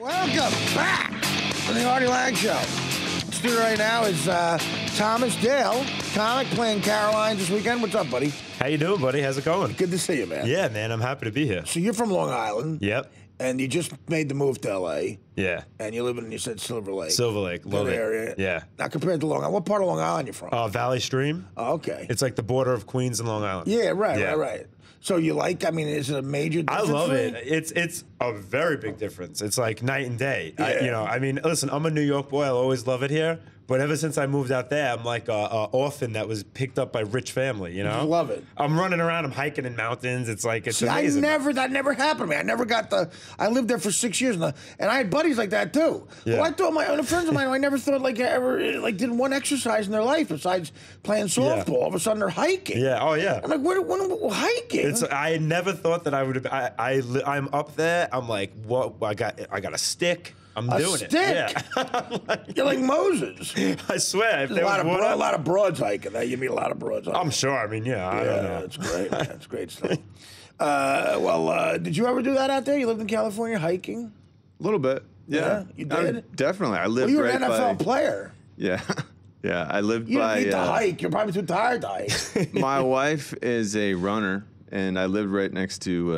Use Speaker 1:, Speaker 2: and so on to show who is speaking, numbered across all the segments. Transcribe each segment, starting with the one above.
Speaker 1: Welcome back to the Artie Lange Show. Studio right now is uh, Thomas Dale, comic playing Carolines this weekend. What's up, buddy?
Speaker 2: How you doing, buddy? How's it going?
Speaker 1: Good to see you, man.
Speaker 2: Yeah, man, I'm happy to be here.
Speaker 1: So you're from Long Island.
Speaker 2: Yep.
Speaker 1: And you just made the move to L.A.
Speaker 2: Yeah.
Speaker 1: And you live in, you said Silver Lake.
Speaker 2: Silver Lake,
Speaker 1: Good
Speaker 2: love it.
Speaker 1: area.
Speaker 2: Yeah.
Speaker 1: Now compared to Long Island, what part of Long Island you from?
Speaker 2: Uh, Valley Stream.
Speaker 1: oh, okay.
Speaker 2: It's like the border of Queens and Long Island.
Speaker 1: yeah, right,
Speaker 2: Yeah.
Speaker 1: right, right. So you like? I mean, is it a major?
Speaker 2: I love it. It's it's a very big difference. It's like night and day. I, you know, I mean, listen, I'm a New York boy. I'll always love it here. But ever since I moved out there, I'm like a, a orphan that was picked up by rich family. You know, I
Speaker 1: love it.
Speaker 2: I'm running around. I'm hiking in mountains. It's like it's
Speaker 1: See, I
Speaker 2: amazing.
Speaker 1: never that never happened to me. I never got the. I lived there for six years, and, the, and I had buddies like that too.
Speaker 2: Yeah.
Speaker 1: Well, I thought my other friends of mine, I never thought like I ever like did one exercise in their life besides playing softball. Yeah. All of a sudden, they're hiking.
Speaker 2: Yeah. Oh yeah.
Speaker 1: I'm like, what? When, when, hiking?
Speaker 2: It's I never thought that I would have. I, I I'm up there. I'm like, what? I got I got a stick. I'm
Speaker 1: A
Speaker 2: doing
Speaker 1: stick?
Speaker 2: it. Yeah.
Speaker 1: You're like Moses.
Speaker 2: I swear. If
Speaker 1: a
Speaker 2: there
Speaker 1: lot
Speaker 2: was
Speaker 1: of bro- a lot of broads hiking. You meet a lot of broads. Hiking.
Speaker 2: I'm sure. I mean, yeah. I
Speaker 1: yeah,
Speaker 2: don't know.
Speaker 1: that's great. That's great stuff. Uh, well, uh, did you ever do that out there? You lived in California hiking?
Speaker 3: A little bit. Yeah.
Speaker 1: You
Speaker 3: I mean,
Speaker 1: did?
Speaker 3: definitely. I
Speaker 1: Well,
Speaker 3: lived
Speaker 1: you were
Speaker 3: right
Speaker 1: an NFL
Speaker 3: by.
Speaker 1: player.
Speaker 3: Yeah. yeah. I lived
Speaker 1: You
Speaker 3: by.
Speaker 1: didn't need to
Speaker 3: uh,
Speaker 1: hike. You're probably too tired to hike.
Speaker 3: my wife is a runner, and I lived right next to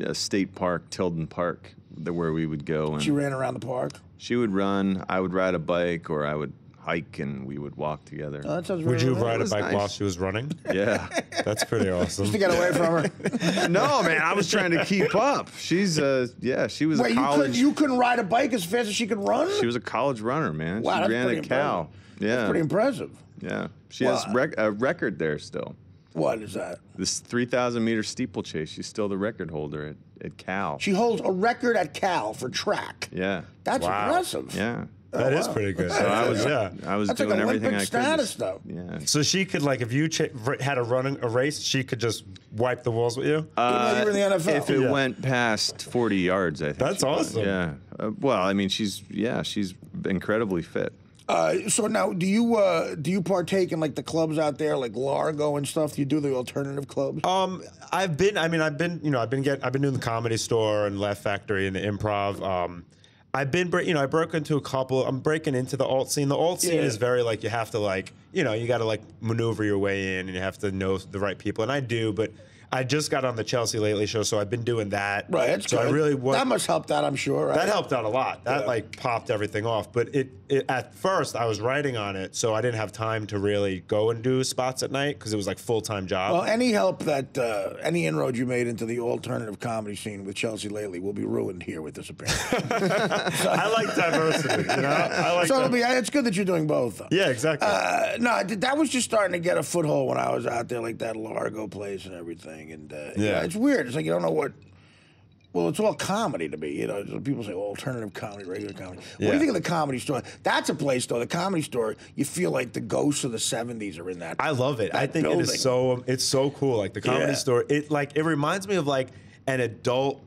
Speaker 3: uh, a state park, Tilden Park, the, where we would go. And
Speaker 1: She ran around the park.
Speaker 3: she would run, I would ride a bike, or I would hike, and we would walk together.
Speaker 1: Oh, that sounds
Speaker 2: Would
Speaker 1: very
Speaker 2: you ride a bike
Speaker 3: nice.
Speaker 2: while she was running?
Speaker 3: yeah.
Speaker 2: That's pretty awesome.
Speaker 1: to get away from her?
Speaker 3: no, man, I was trying to keep up. She's uh, yeah, she was
Speaker 1: Wait,
Speaker 3: a
Speaker 1: you couldn't you couldn't ride a bike as fast as she could run?
Speaker 3: she was a college runner, man.
Speaker 1: wow,
Speaker 3: she
Speaker 1: that's
Speaker 3: ran
Speaker 1: pretty
Speaker 3: a cow.
Speaker 1: impressive.
Speaker 3: Yeah.
Speaker 1: That's pretty impressive.
Speaker 3: Yeah. She has rec- a record there still.
Speaker 1: What is that?
Speaker 3: This 3,000 meter steeplechase. She's still the record holder at, at Cal.
Speaker 1: She holds a record at Cal for track.
Speaker 3: yeah.
Speaker 1: That's
Speaker 2: Wow.
Speaker 1: impressive.
Speaker 3: Yeah.
Speaker 2: That is
Speaker 1: wow.
Speaker 2: pretty good.
Speaker 3: So I was,
Speaker 2: yeah.
Speaker 3: I was
Speaker 1: That's like
Speaker 3: doing everything
Speaker 1: Olympic
Speaker 3: I could. to-
Speaker 1: status, though.
Speaker 3: Yeah.
Speaker 2: So she could like if you ch- had a running a race, she could just wipe the walls with you.
Speaker 1: Even though you were in the NFL.
Speaker 3: If it
Speaker 2: Yeah.
Speaker 3: went past 40 yards, I think.
Speaker 2: That's
Speaker 3: she would.
Speaker 2: awesome.
Speaker 3: Yeah. Uh, well, I mean, she's, yeah, she's incredibly fit.
Speaker 1: Uh, so now, do you uh, do you partake in like the clubs out there, like Largo and stuff? Do you do the alternative clubs?
Speaker 2: Um, I've been. I mean, I've been. You know, I've been getting. I've been doing the comedy store and Laugh Factory and the Improv. Um, I've been. You know, I broke into a couple. I'm breaking into the alt scene. The alt scene
Speaker 1: Yeah.
Speaker 2: is very like you have to like. You know, you got to like maneuver your way in, and you have to know the right people. And I do, but. I just got on the Chelsea Lately show, so I've been doing that.
Speaker 1: right. That's
Speaker 2: so
Speaker 1: good.
Speaker 2: I really
Speaker 1: that must help that, I'm sure. Right?
Speaker 2: That helped out a lot. That
Speaker 1: Yeah.
Speaker 2: like popped everything off. But it, it at first I was writing on it, so I didn't have time to really go and do spots at night because it was like full time job.
Speaker 1: Well, any help that uh, any inroad you made into the alternative comedy scene with Chelsea lately will be ruined here with this appearance.
Speaker 2: I like diversity. You know, I like.
Speaker 1: so it'll be, it's good that you're doing both. Though.
Speaker 2: yeah, exactly.
Speaker 1: Uh, no, that was just starting to get a foothold when I was out there, like that Largo place and everything. And uh, yeah,
Speaker 2: Yeah.
Speaker 1: it's weird. It's like you don't know what. Well, it's all comedy to me. You know, people say well, alternative comedy, regular comedy. What do you think of the comedy store? That's a place, though. The comedy store, you feel like the ghosts of the '70s are in that.
Speaker 2: I love it. I think it
Speaker 1: building.
Speaker 2: is so. It's so cool. Like the comedy
Speaker 1: Yeah.
Speaker 2: store. It like it reminds me of like an adult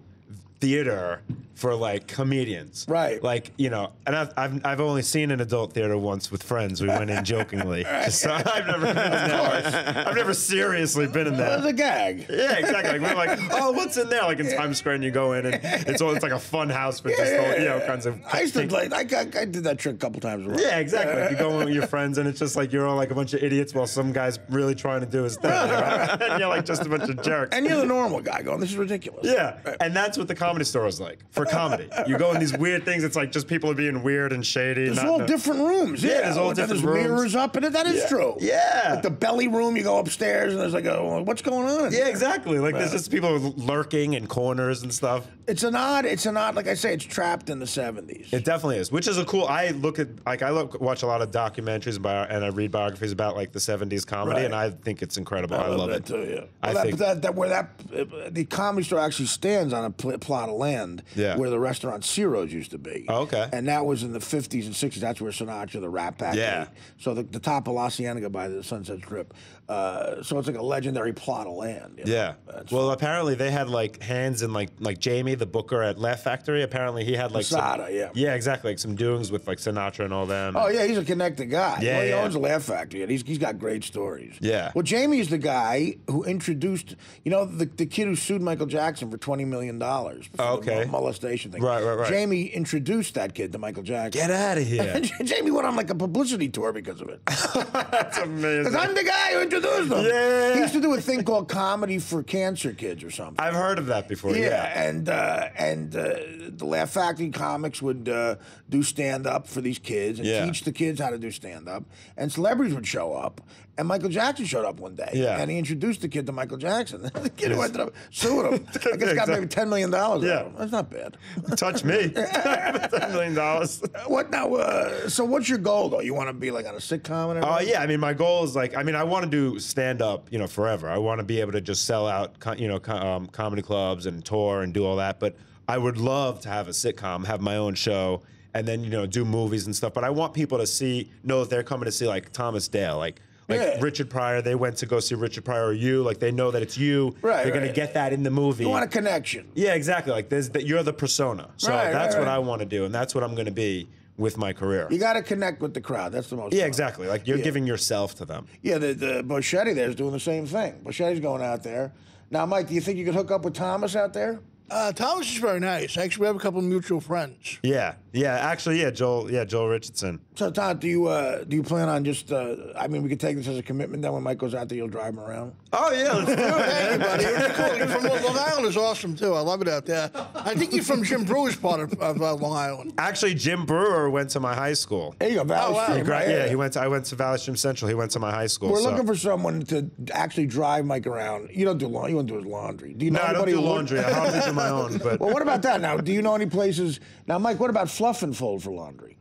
Speaker 2: theater for like comedians.
Speaker 1: Right.
Speaker 2: Like you know, and I've I've, I've only seen an adult theater once with friends. We went in jokingly. Just, so I've never been in there. I've never seriously been in
Speaker 1: That's
Speaker 2: there.
Speaker 1: a gag.
Speaker 2: Yeah, exactly. Like we're like, oh, what's in there? Like in Times Square, and you go in, and it's all it's like a fun house for just all, you know kinds of.
Speaker 1: I used to like. I, I did that trick a couple times. around.
Speaker 2: Yeah, exactly. Like you go in with your friends, and it's just like you're all like a bunch of idiots, while some guy's really trying to do his thing, right? and you're like just a bunch of jerks.
Speaker 1: And you're the normal guy going. This is ridiculous.
Speaker 2: yeah, and that's what the comedy store was like for comedy. You go in these weird things. It's like just people are being weird and shady.
Speaker 1: There's all
Speaker 2: no-
Speaker 1: different rooms.
Speaker 2: Yeah,
Speaker 1: Yeah,
Speaker 2: there's all
Speaker 1: and
Speaker 2: different
Speaker 1: There's
Speaker 2: rooms.
Speaker 1: mirrors up in it. That is
Speaker 2: Yeah.
Speaker 1: true.
Speaker 2: Yeah.
Speaker 1: Like the belly room, you go upstairs and there's like a what's going on?
Speaker 2: Yeah, exactly. Like there's just people lurking in corners and stuff.
Speaker 1: It's an odd. It's an odd. Like I say, it's trapped in the '70s.
Speaker 2: It definitely is, which is a cool. I look at like I look watch a lot of documentaries about and I read biographies about like the '70s comedy,
Speaker 1: Right.
Speaker 2: and I think it's incredible. I, love,
Speaker 1: that
Speaker 2: it.
Speaker 1: too. Yeah.
Speaker 2: I
Speaker 1: Well, that,
Speaker 2: think
Speaker 1: that, that where that uh, the comedy store actually stands on a pl- plot of land
Speaker 2: Yeah.
Speaker 1: Where the restaurant Ciro's used to be.
Speaker 2: Oh, okay.
Speaker 1: And that was in the 50s and 60s. That's where Sinatra, the Rat Pack.
Speaker 2: Yeah.
Speaker 1: ate. So the, the top of La Cienega by the Sunset Strip. Uh, so it's like a legendary plot of land. you know?
Speaker 2: Yeah.
Speaker 1: That's
Speaker 2: Well, apparently they had like hands in like like Jamie, the booker at Laugh Factory. Apparently he had like some-
Speaker 1: yeah.
Speaker 2: yeah, exactly, like some doings with like Sinatra and all them.
Speaker 1: Oh yeah, he's a connected guy.
Speaker 2: Yeah,
Speaker 1: well, he
Speaker 2: yeah.
Speaker 1: owns a Laugh Factory, and he's he's got great stories.
Speaker 2: Yeah.
Speaker 1: Well, Jamie's the guy who introduced, you know, the, the kid who sued Michael Jackson for twenty million dollars.
Speaker 2: Okay.
Speaker 1: molestation thing.
Speaker 2: Right, right, right.
Speaker 1: Jamie introduced that kid to Michael Jackson.
Speaker 2: Get out of here!
Speaker 1: Jamie went on like a publicity tour because of it.
Speaker 2: That's amazing.
Speaker 1: Because I'm the guy who introduced him.
Speaker 2: Yeah.
Speaker 1: He used to do a thing called comedy for cancer kids or something.
Speaker 2: I've heard of that before.
Speaker 1: Yeah,
Speaker 2: Yeah.
Speaker 1: and uh, and uh, the Laugh Factory comics would uh, do stand up for these kids and
Speaker 2: Yeah.
Speaker 1: teach the kids how to do stand up, and celebrities would show up. And Michael Jackson showed up one day,
Speaker 2: Yeah.
Speaker 1: and he introduced the kid to Michael Jackson. the kid who ended up suing him, I guess, got maybe ten million dollars.
Speaker 2: Yeah.
Speaker 1: out of him. that's not bad.
Speaker 2: Touch me. Ten million dollars.
Speaker 1: What now? Uh, so, what's your goal though? You want to be like on a sitcom and
Speaker 2: Oh
Speaker 1: everything?
Speaker 2: yeah, I mean, my goal is like, I mean, I want to do stand up, you know, forever. I want to be able to just sell out, you know, um, comedy clubs and tour and do all that. But I would love to have a sitcom, have my own show, and then you know do movies and stuff. But I want people to see, know that they're coming to see like Thomas Dale, like. Like
Speaker 1: Yeah.
Speaker 2: Richard Pryor, they went to go see Richard Pryor or you. Like they know that it's you.
Speaker 1: Right,
Speaker 2: They're gonna get that in the movie.
Speaker 1: You want a connection?
Speaker 2: Yeah, exactly. Like there's that you're the persona. So
Speaker 1: Right,
Speaker 2: that's
Speaker 1: right,
Speaker 2: what
Speaker 1: right.
Speaker 2: I want to do, and that's what I'm going to be with my career.
Speaker 1: You got to connect with the crowd. That's the most.
Speaker 2: yeah,
Speaker 1: fun.
Speaker 2: exactly. Like you're
Speaker 1: Yeah.
Speaker 2: giving yourself to them.
Speaker 1: Yeah, the, the Bocchetti there is doing the same thing. Bocchetti's going out there. Now, Mike, do you think you could hook up with Thomas out there?
Speaker 4: Uh, Thomas is very nice. Actually, we have a couple of mutual friends.
Speaker 2: Yeah, yeah. Actually, yeah. Joel, yeah, Joel Richardson.
Speaker 1: So, Todd, do you uh, do you plan on just? Uh, I mean, we could take this as a commitment. Then when Mike goes out there, you'll drive him around.
Speaker 2: Oh yeah, let's do it.
Speaker 4: Hey, buddy. You're cool. You're from Long Island is awesome too. I love it out there. I think you're from Jim Breuer's part of, of uh, Long Island.
Speaker 2: Actually, Jim Breuer went to my high school.
Speaker 1: There you go, Valley
Speaker 4: Oh, wow.
Speaker 1: Stream,
Speaker 2: Gra-
Speaker 1: right?
Speaker 2: yeah, he went. To, I went to Valley Stream Central. He went to my high school.
Speaker 1: We're
Speaker 2: so-
Speaker 1: looking for someone to actually drive Mike around. You don't do laundry. You don't do his laundry. Do you know
Speaker 2: No, I don't do
Speaker 1: who would?
Speaker 2: laundry. I hardly do my own. But
Speaker 1: Well, what about that now? Do you know any places? Now, Mike, what about fluff and fold for laundry?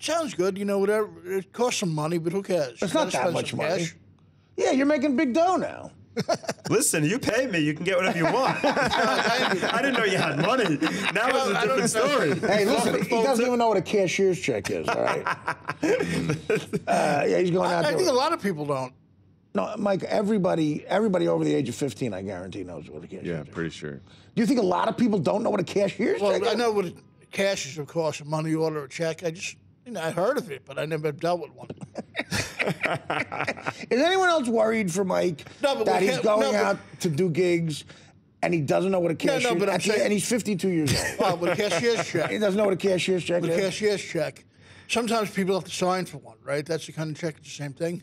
Speaker 4: Sounds good. You know, whatever. It costs some money, but who cares?
Speaker 1: It's not that
Speaker 4: spend
Speaker 1: much money.
Speaker 4: cash.
Speaker 1: Yeah, you're making big dough now.
Speaker 2: listen, you pay me, you can get whatever you want. I didn't know you had money. Now it's a different story.
Speaker 1: Hey, listen, he doesn't even know what a cashier's check is. All right. uh, yeah, he's going out
Speaker 4: I
Speaker 1: there.
Speaker 4: think a lot of people don't.
Speaker 1: No, Mike. Everybody, everybody over the age of fifteen, I guarantee, knows what a cashier's
Speaker 3: Yeah,
Speaker 1: check. is.
Speaker 3: Yeah, pretty sure.
Speaker 1: Do you think a lot of people don't know what a cashier's check
Speaker 4: Well,
Speaker 1: is?
Speaker 4: I know what cash is, of course, a money order, a check. I just, you know, I heard of it, but I never dealt with one.
Speaker 1: Is anyone else worried for Mike
Speaker 4: No, but
Speaker 1: that he's
Speaker 4: can't-
Speaker 1: going
Speaker 4: no, but-
Speaker 1: out to do gigs and he doesn't know what a cashier?
Speaker 4: no, but I'm saying-
Speaker 1: and he's fifty-two years old.
Speaker 4: Well, with a cashier's check.
Speaker 1: he doesn't know what a cashier's check
Speaker 4: With
Speaker 1: is.
Speaker 4: a cashier's check. Sometimes people have to sign for one, right? That's the kind of check. It's the same thing.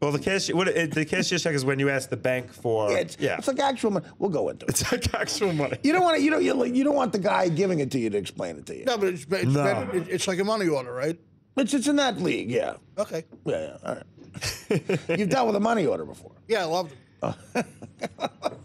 Speaker 2: Well, the cash, what it, the cashier's check is when you ask the bank for.
Speaker 1: Yeah, it's,
Speaker 2: yeah.
Speaker 1: it's like actual money. We'll go into it.
Speaker 2: It's like actual money.
Speaker 1: You don't want to, you don't, you, you don't want the guy giving it to you to explain it to you.
Speaker 4: No, but it's, it's,
Speaker 2: No.
Speaker 4: better- it- it's like a money order, right?
Speaker 1: It's, it's in that league, yeah.
Speaker 4: Okay.
Speaker 1: Yeah, yeah. All right. You've dealt with a money order before.
Speaker 4: Yeah, I love them.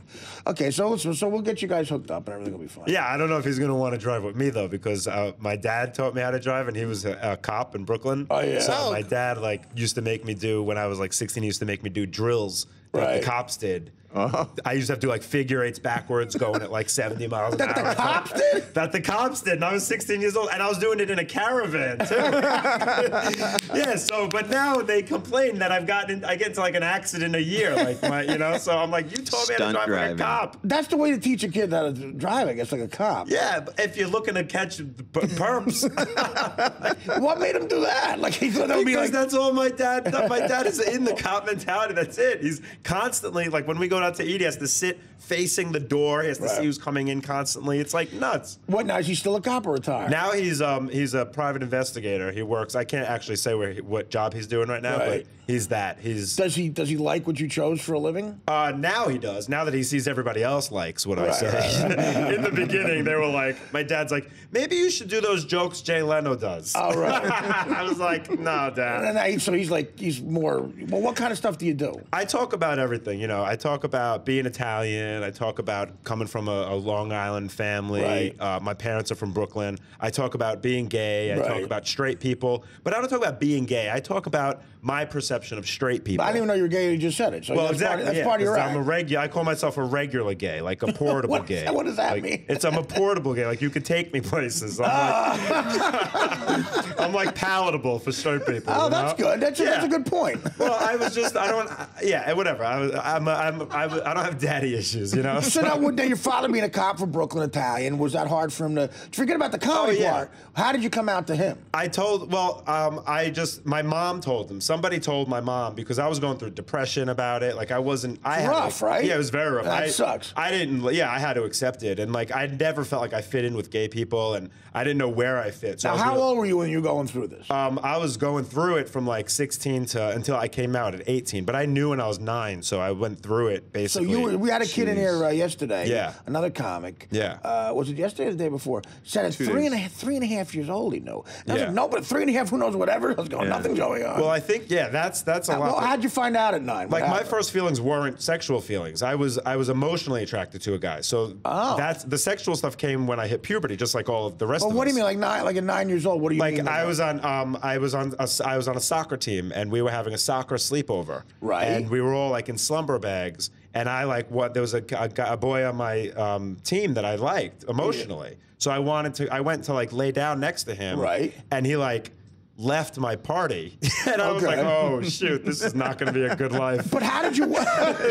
Speaker 1: Okay, so listen, so we'll get you guys hooked up and everything will be fine.
Speaker 2: Yeah, I don't know if he's going to want to drive with me though, because uh, my dad taught me how to drive, and he was a, a cop in Brooklyn.
Speaker 1: Oh, yeah.
Speaker 2: So
Speaker 4: Oh.
Speaker 2: my dad like used to make me do when I was like 16. He used to make me do drills that
Speaker 1: Right.
Speaker 2: the cops did. Uh-huh. I used to have to do like figure eights backwards, going at like 70 miles an
Speaker 1: That
Speaker 2: hour.
Speaker 1: the cops did?
Speaker 2: That the cops did, and I was 16 years old, and I was doing it in a caravan too. yeah. So, but now they complain that I've gotten, I get into like an accident a year, like my, you know. So I'm like, you told me how to drive
Speaker 3: driving.
Speaker 2: like a cop.
Speaker 1: That's the way to teach a kid how to drive, I guess, like a cop.
Speaker 2: Yeah, but if you're looking to catch p- perps,
Speaker 1: What made him do that? Like he thought that would be
Speaker 2: because
Speaker 1: like.
Speaker 2: that's all my dad. My dad is in the cop mentality. That's it. He's constantly like when we go out to eat, he has to sit facing the door. He has to
Speaker 1: Right.
Speaker 2: see who's coming in constantly. It's like nuts.
Speaker 1: What now? Is he still a cop or retired?
Speaker 2: Now he's um he's a private investigator. He works. I can't actually say where he, what job he's doing right now,
Speaker 1: Right.
Speaker 2: but he's that. He's
Speaker 1: Does he does he like what you chose for a living?
Speaker 2: uh, now he does. Now that he sees everybody else likes what I
Speaker 1: Right,
Speaker 2: say. in the beginning, they were like, my dad's like, maybe you should do those jokes Jay Leno does.
Speaker 1: All right.
Speaker 2: I was like, no, dad.
Speaker 1: and I, so he's like he's more. Well, what kind of stuff do you do?
Speaker 2: I talk about everything. You know, I talk about being Italian. I talk about coming from a, a Long Island family.
Speaker 1: Right.
Speaker 2: Uh, my parents are from Brooklyn. I talk about being gay. I
Speaker 1: Right.
Speaker 2: talk about straight people. But I don't talk about being gay. I talk about my perception of straight people.
Speaker 1: I didn't even know you were gay. You just said it. So
Speaker 2: Well,
Speaker 1: that's
Speaker 2: exactly.
Speaker 1: Part, that's
Speaker 2: yeah,
Speaker 1: part of your
Speaker 2: I'm a regular. I call myself a regular gay, like a portable
Speaker 1: What
Speaker 2: gay.
Speaker 1: what does that
Speaker 2: Like,
Speaker 1: mean?
Speaker 2: It's I'm a portable gay. Like you could take me places. I'm like, I'm like palatable for straight people.
Speaker 1: oh,
Speaker 2: you
Speaker 1: that's
Speaker 2: know?
Speaker 1: good. That's, a, that's a good point.
Speaker 2: Well, I was just, I don't, yeah, whatever. I I'm, a, I'm, I, don't have daddy issues, you know.
Speaker 1: So now, would- now your father being a cop for Brooklyn Italian, was that hard for him to forget about the comedy
Speaker 2: Oh, yeah.
Speaker 1: part? How did you come out to him?
Speaker 2: I told, well, um, I just, my mom told him. Somebody told my mom because I was going through depression about it. Like I wasn't, I had
Speaker 1: rough,
Speaker 2: to-
Speaker 1: right?
Speaker 2: Yeah, it was very rough.
Speaker 1: That
Speaker 2: I,
Speaker 1: sucks.
Speaker 2: I didn't, yeah, I had to accept it, and like I never felt like I fit in with gay people, and I didn't know where I fit. So
Speaker 1: Now,
Speaker 2: was
Speaker 1: how old were you when you were going through this?
Speaker 2: Um, I was going through it from like 16 to until I came out at 18, but I knew when I was nine, so I went through it
Speaker 1: so
Speaker 2: basically.
Speaker 1: you were, we had a kid in here uh, yesterday.
Speaker 2: Yeah.
Speaker 1: Another comic.
Speaker 2: Yeah.
Speaker 1: Uh, was it yesterday or the day before? Said at
Speaker 3: Two
Speaker 1: three
Speaker 3: days.
Speaker 1: and a half, three and a half years old, he knew. And I was like, no, but three and a half, who knows whatever? I was going,
Speaker 3: Yeah.
Speaker 1: nothing's going on.
Speaker 2: well, I think yeah, that's that's a lot.
Speaker 1: well, how'd you find out at nine? What
Speaker 2: like my first feelings weren't sexual feelings. I was I was emotionally attracted to a guy. So
Speaker 1: Oh.
Speaker 2: that's the sexual stuff came when I hit puberty, just like all of the rest
Speaker 1: Well,
Speaker 2: of
Speaker 1: what do you mean, like nine, like at nine years old? What do you
Speaker 2: Like
Speaker 1: mean?
Speaker 2: I was on, um, I was on, a, I was on a soccer team, and we were having a soccer sleepover.
Speaker 1: Right.
Speaker 2: And we were all like in slumber bags, and I like what there was a, a, a boy on my um, team that I liked emotionally. So I wanted to, I went to like lay down next to him.
Speaker 1: Right.
Speaker 2: And he like left my party, and I was like, oh shoot, this is not going to be a good life.
Speaker 1: But how did you?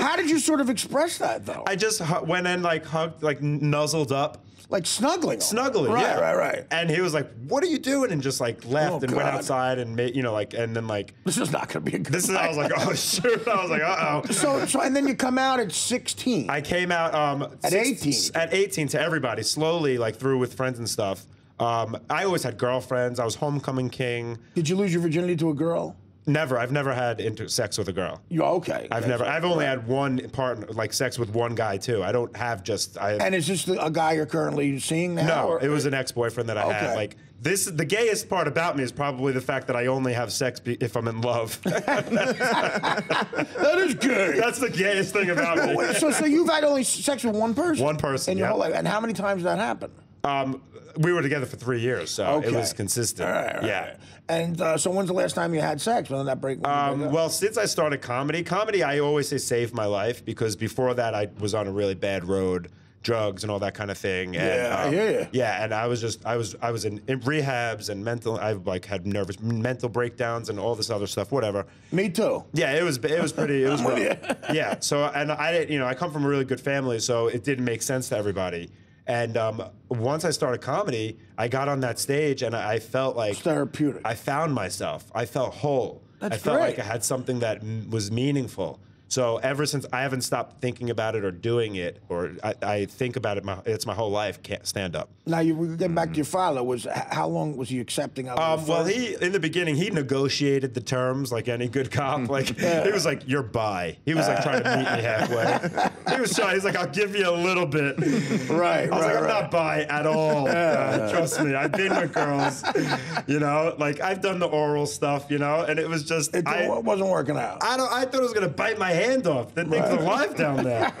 Speaker 1: how did you sort of express that though?
Speaker 2: I just went and like hugged, like nuzzled up.
Speaker 1: like snuggling.
Speaker 2: Snuggling,
Speaker 1: Right,
Speaker 2: yeah,
Speaker 1: right, right.
Speaker 2: And he was like, "What are you doing?" And just like left
Speaker 1: Oh,
Speaker 2: and went outside and made, you know, like, and then like,
Speaker 1: This is not going to be a good.
Speaker 2: This is. I was like, oh shoot. I was like, uh oh.
Speaker 1: So, so, and then you come out at 16.
Speaker 2: I came out um,
Speaker 1: At 18.
Speaker 2: At 18 to everybody, slowly, like through with friends and stuff. Um, I always had girlfriends. I was homecoming king.
Speaker 1: Did you lose your virginity to a girl?
Speaker 2: Never. I've never had inter- sex with a girl.
Speaker 1: You okay?
Speaker 2: I've never. I've only had one partner, like sex with one guy too. I don't have just. I.
Speaker 1: And is this a guy you're currently seeing now?
Speaker 2: no,
Speaker 1: or-
Speaker 2: it was an ex-boyfriend that I
Speaker 1: Okay.
Speaker 2: had. Like this, the gayest part about me is probably the fact that I only have sex be- if I'm in love.
Speaker 1: that is gay.
Speaker 2: That's the gayest thing about me.
Speaker 1: Wait, so, so you've had only sex with one person?
Speaker 2: One person,
Speaker 1: In your
Speaker 2: yeah.
Speaker 1: whole life. And how many times did that happen?
Speaker 2: Um, we were together for three years, so
Speaker 1: Okay.
Speaker 2: it was consistent.
Speaker 1: All right, all right,
Speaker 2: yeah.
Speaker 1: right. And uh, so when's the last time you had sex? When did that break? when did you break
Speaker 2: Um, well, since I started comedy, comedy I always say saved my life because before that I was on a really bad road, drugs and all that kind of thing. And,
Speaker 1: Yeah, I
Speaker 2: um,
Speaker 1: hear ya.
Speaker 2: Yeah, and I was just I was I was in, in rehabs and mental. I like had nervous mental breakdowns and all this other stuff. Whatever.
Speaker 1: Me too.
Speaker 2: Yeah, it was it was pretty it was rough. yeah. So and I didn't you know I come from a really good family, so it didn't make sense to everybody. And um, once I started comedy, I got on that stage and I felt like
Speaker 1: Therapeutic.
Speaker 2: I found myself. I felt whole.
Speaker 1: That's
Speaker 2: I felt
Speaker 1: great.
Speaker 2: like I had something that m- was meaningful. So ever since I haven't stopped thinking about it or doing it, or I, I think about it. My, it's my whole life. Can't stand up.
Speaker 1: Now you we getting back to your father. Was how long was he accepting of?
Speaker 2: Um, well, he in the beginning he negotiated the terms like any good cop. Like he was like, "You're bi." He was like trying to meet me halfway. he was trying. He's like, "I'll give you a little bit."
Speaker 1: right,
Speaker 2: I was
Speaker 1: right,
Speaker 2: like, I'm
Speaker 1: right.
Speaker 2: not bi at all. Uh, trust me, I've been with girls. You know, like I've done the oral stuff. You know, and it was just
Speaker 1: It
Speaker 2: I,
Speaker 1: wasn't working out.
Speaker 2: I don't. I thought it was gonna bite my hand off. That thing's alive down there.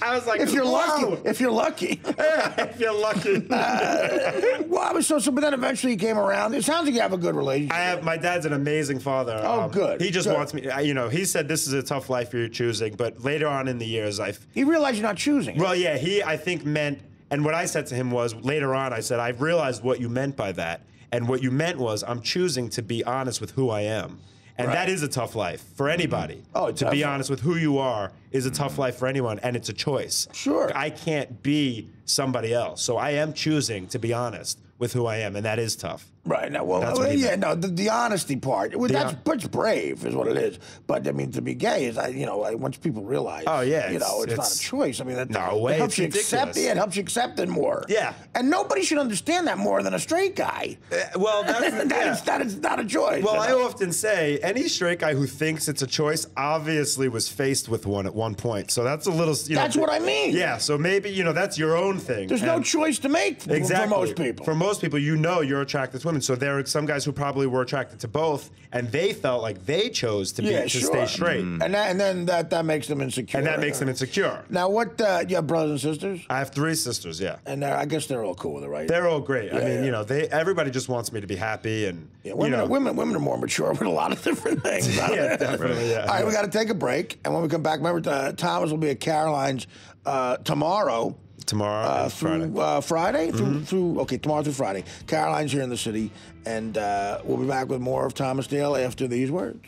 Speaker 2: I was like,
Speaker 1: if you're
Speaker 2: "Whoa."
Speaker 1: lucky, if you're lucky.
Speaker 2: if you're lucky.
Speaker 1: well, I was so, so, but then eventually he came around. It sounds like you have a good relationship.
Speaker 2: I have my dad's an amazing father. Um,
Speaker 1: Oh, good,
Speaker 2: He just
Speaker 1: good.
Speaker 2: wants me. You know, he said this is a tough life you're choosing, but later on in the years, I.
Speaker 1: he realized you're not choosing.
Speaker 2: Well, yeah, he I think meant, and what I said to him was later on, I said I realized what you meant by that, and what you meant was I'm choosing to be honest with who I am. And
Speaker 1: Right.
Speaker 2: that is a tough life for anybody. Mm-hmm.
Speaker 1: Oh,
Speaker 2: to be honest with who you are is a tough life for anyone, and it's a choice.
Speaker 1: Sure.
Speaker 2: I can't be somebody else, so I am choosing to be honest with who I am, and that is tough.
Speaker 1: Right now, well, well, yeah,
Speaker 2: meant.
Speaker 1: no, the, the honesty part. Well, that's
Speaker 2: hon-
Speaker 1: that's brave, is what it is. But I mean, to be gay is, I, you know, like, once people realize,
Speaker 2: Oh, yeah,
Speaker 1: you know, it's,
Speaker 2: it's-
Speaker 1: not a choice. I mean, that,
Speaker 2: No
Speaker 1: it
Speaker 2: way,
Speaker 1: helps
Speaker 2: it's
Speaker 1: you accept it. It helps you accept it more.
Speaker 2: Yeah.
Speaker 1: and nobody should understand that more than a straight guy.
Speaker 2: Uh, well, that's
Speaker 1: that,
Speaker 2: yeah.
Speaker 1: is, that is not a choice.
Speaker 2: Well, I often say any straight guy who thinks it's a choice obviously was faced with one at one point. So that's a little. You know,
Speaker 1: That's what I mean.
Speaker 2: Yeah. So maybe you know that's your own thing.
Speaker 1: there's no choice to make for,
Speaker 2: Exactly.
Speaker 1: for most people.
Speaker 2: For most people, you know, you're attracted to women. So there are some guys who probably were attracted to both, and they felt like they chose to be
Speaker 1: Yeah,
Speaker 2: to
Speaker 1: sure.
Speaker 2: stay straight,
Speaker 1: And that, and then that that makes them insecure.
Speaker 2: and that makes them insecure.
Speaker 1: Now, what? Uh, you have brothers and sisters,
Speaker 2: I have three sisters. Yeah.
Speaker 1: and they're, I guess they're all cool with it, right?
Speaker 2: They're all great. I mean,
Speaker 1: yeah.
Speaker 2: you know, they everybody just wants me to be happy, and
Speaker 1: Yeah,
Speaker 2: you
Speaker 1: women,
Speaker 2: know,
Speaker 1: are, women, women are more mature with a lot of different things.
Speaker 2: yeah, definitely, yeah.
Speaker 1: All right, we got to take a break, and when we come back, remember uh, Thomas will be at Caroline's uh, tomorrow.
Speaker 2: tomorrow
Speaker 1: Uh, through
Speaker 2: Friday.
Speaker 1: Uh, Friday through
Speaker 2: Mm-hmm.
Speaker 1: through okay tomorrow through Friday. Caroline's here in the city, and uh, we'll be back with more of Thomas Dale after these words.